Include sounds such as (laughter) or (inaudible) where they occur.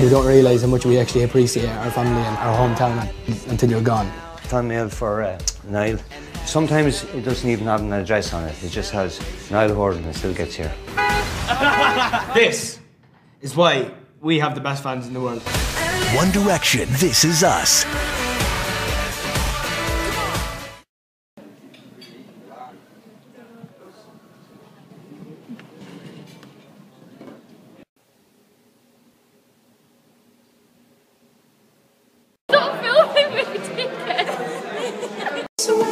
You don't realise how much we actually appreciate our family and our hometown until you're gone. Fan mail for uh, Niall. Sometimes it doesn't even have an address on it. It just has Niall Horton and still gets here. (laughs) This is why we have the best fans in the world. One Direction, This Is Us. So